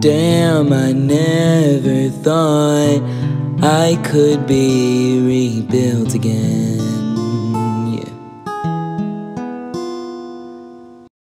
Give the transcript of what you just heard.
Damn, I never thought I could be rebuilt again.